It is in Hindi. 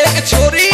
एक छोरी